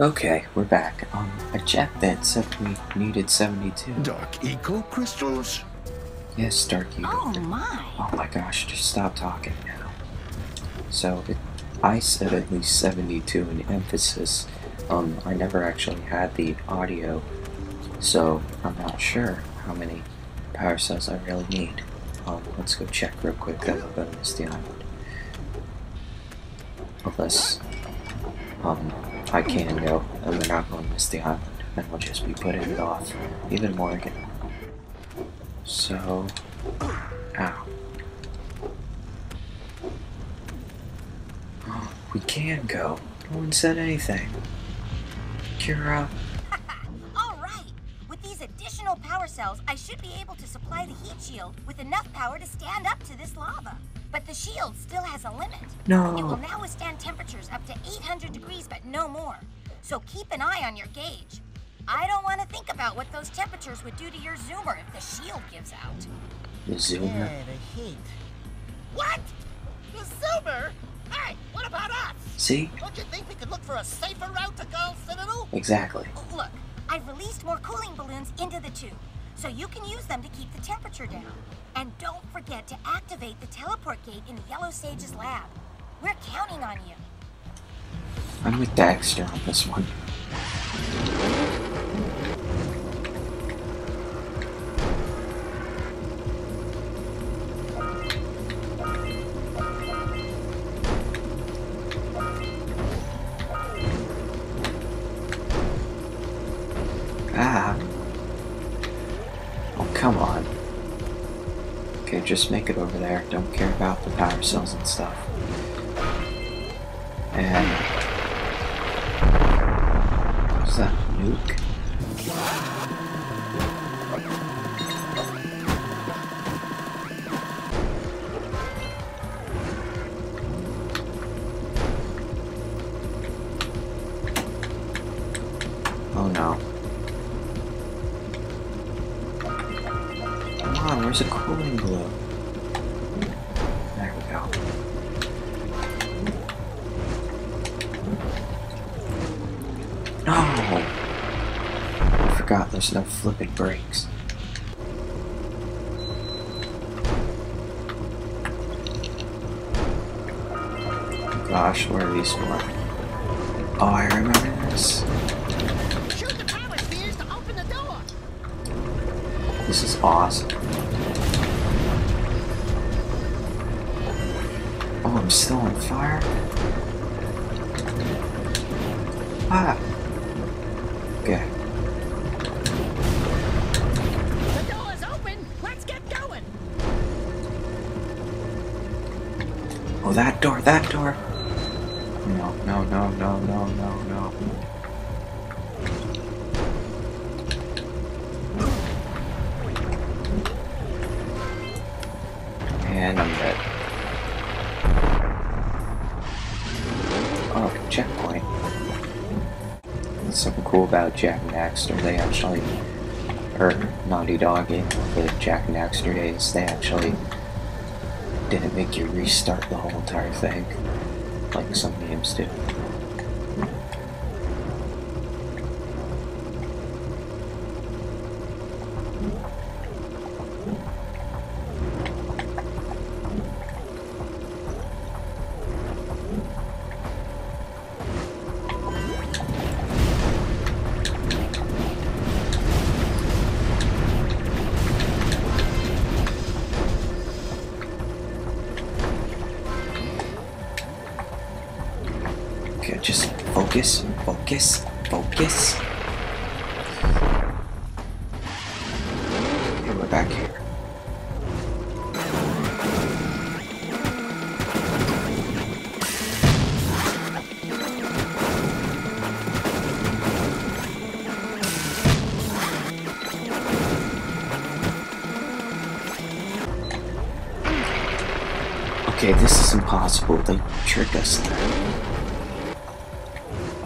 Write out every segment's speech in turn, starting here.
Okay, we're back. Um, I checked that said we needed 72. Dark eco crystals? Yes, Dark Eagle. Oh my. Oh my gosh, just stop talking now. So, it, I said at least 72 in emphasis. Um, I never actually had the audio, so I'm not sure how many power cells I really need. Um, let's go check real quick, then we'll go to Misty Island. Unless, um, I can go, and we're not going to Misty Island, and we'll just be putting it off even more again. So, ow. We can go. No one said anything. Keira, All right. With these additional power cells, I should be able to supply the heat shield with enough power to stand up to this lava. But the shield still has a limit. No. It will now withstand temperatures up to 800 degrees, but no more. So keep an eye on your gauge. I don't want to think about what those temperatures would do to your zoomer if the shield gives out. The Zoomer. the heat. What? The silver? Hey, what about us? See? Don't you think we could look for a safer route to Gol Citadel? Exactly. Look, I've released more cooling balloons into the tube, so you can use them to keep the temperature down. And don't forget to activate the teleport gate in the Yellow Sage's lab. We're counting on you. I'm with Daxter on this one. Come on. Okay, just make it over there. Don't care about the power cells and stuff. And What's that? Nuke? Forgot there's no flipping brakes. Gosh, where are these for? Oh, I remember this. Shoot the power spheres to open the door. This is awesome. Oh, I'm still on fire? Ah! Door, that door! No, no, no, no, no, no, no. And I'm dead. Oh, checkpoint. That's something cool about Jak and. They actually, or Naughty Dog in the Jak and Daxter days, they actually didn't make you restart the whole entire thing, like some games do. Focus, focus, focus. Okay, we're back here. Okay, this is impossible. They tricked us there.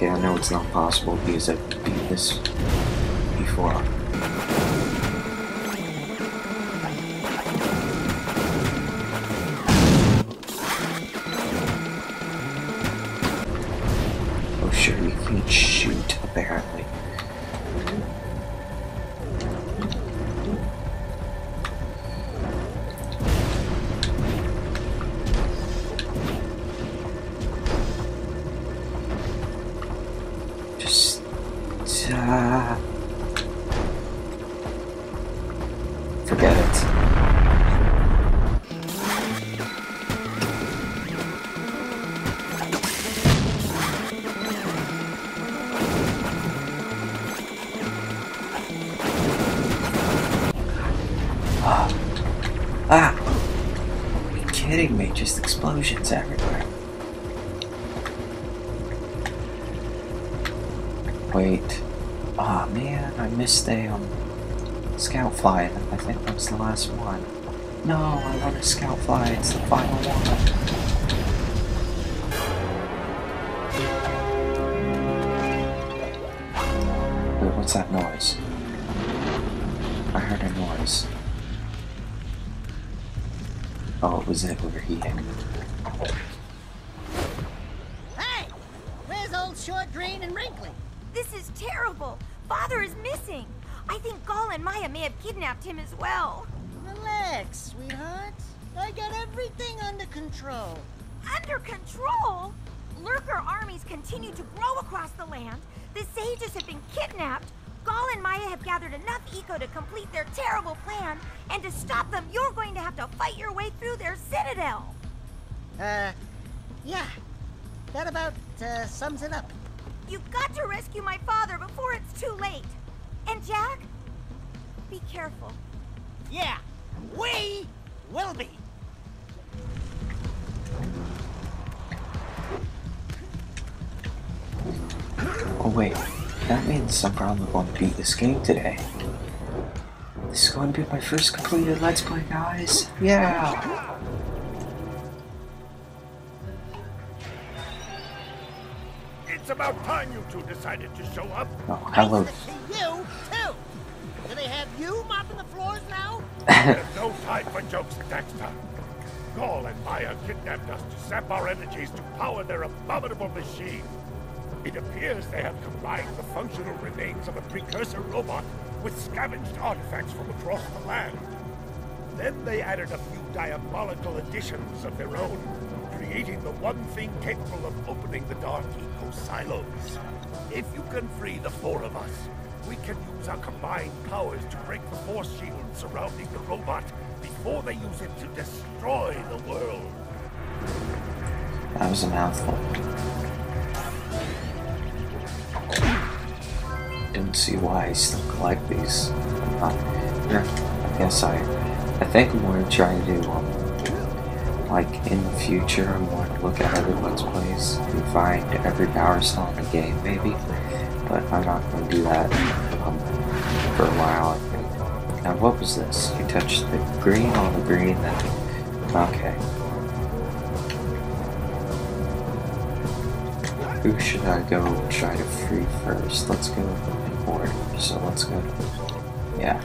Okay, I know it's not possible because I've beat this before. Kidding me? Just explosions everywhere. Wait. Ah man, I missed a um, scout fly. I think that was the last one. No, I want a scout fly. It's the final one. Wait, what's that noise? I heard a noise. Oh, it was it overheating. Hey! Where's old short, green, and wrinkly? This is terrible. Father is missing. I think Gol and Maia may have kidnapped him as well. Relax, sweetheart. I got everything under control. Under control? Lurker armies continue to grow across the land. The sages have been kidnapped. Gol and Maia have gathered enough eco to complete their terrible plan. And to stop them, you're going to have to fight your way through their citadel. Uh, yeah. That about uh, sums it up. You've got to rescue my father before it's too late. And Jak, be careful. Yeah, we will be. Oh wait, that means somehow I'm probably going to beat this game today. This is going to be my first completed Let's Play, guys. Yeah! It's about time you two decided to show up. Oh, hello. Nice you, too. Do they have you mopping the floors now? There's no time for jokes, Daxter. Gol and Maia kidnapped us to sap our energies to power their abominable machine. It appears they have combined the functional remains of a precursor robot with scavenged artifacts from across the land. Then they added a few diabolical additions of their own, creating the one thing capable of opening the Dark Eco silos. If you can free the four of us, we can use our combined powers to break the force shield surrounding the robot before they use it to destroy the world. That was a mouthful. Don't see why I still collect these. Uh, yeah, I guess I, I think I'm going to try to do, um, like in the future, I'm going to look at other Let's Plays and find every power cell in the game, maybe. But I'm not going to do that um, for a while, I think. Now, what was this? You touched the green on the green, then. Okay. Who should I go try to free first? Let's go So let's go. Yeah.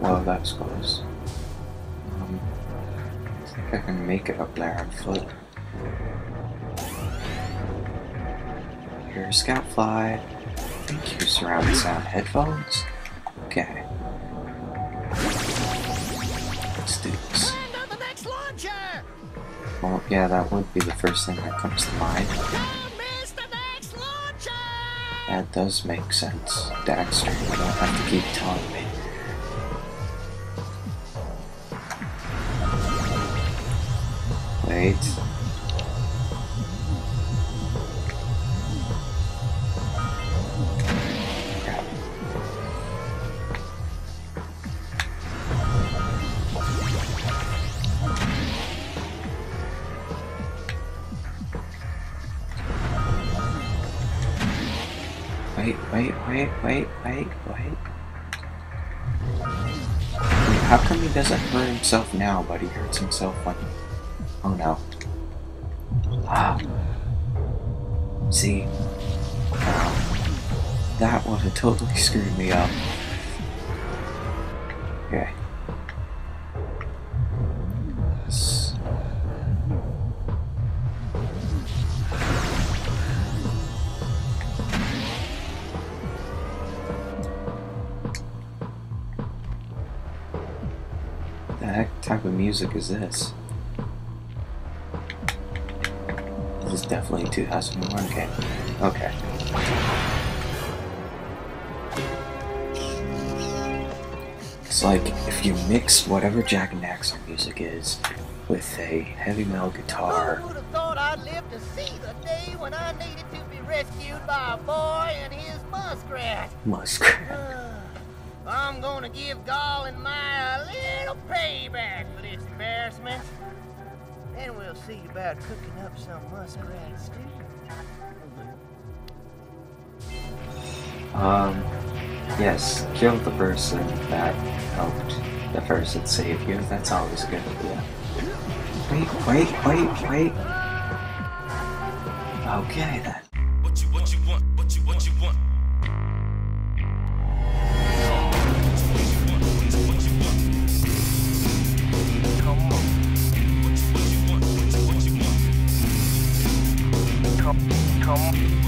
Well, that was close. Um, I think I can make it up there on foot. Here's Scoutfly. Thank you, surround sound headphones. Okay. Let's do this. And on the next launcher! Well, yeah, that would be the first thing that comes to mind. Don't miss the next launcher! That does make sense, Daxter. You don't have to keep telling me. Wait. Wait, wait, wait, wait, wait, wait. Wait, How come he doesn't hurt himself now, but he hurts himself when... Oh no. Ah. See? That would have totally screwed me up. Okay. Type of music is this? This is definitely 2001 game. Okay. It's like if you mix whatever Jak and Daxter music is with a heavy metal guitar. Who would have thought I'd live to see the day when I needed to be rescued by a boy and his muskrat? Muskrat. Uh, I'm gonna give Gol and Maia a little payback for this embarrassment. Then we'll see about cooking up some muskrat stew. Um, yes, kill the person that helped the person save you. That's always a good idea. Wait, wait, wait, wait. Okay then. What you what you want? What you what you want? Come.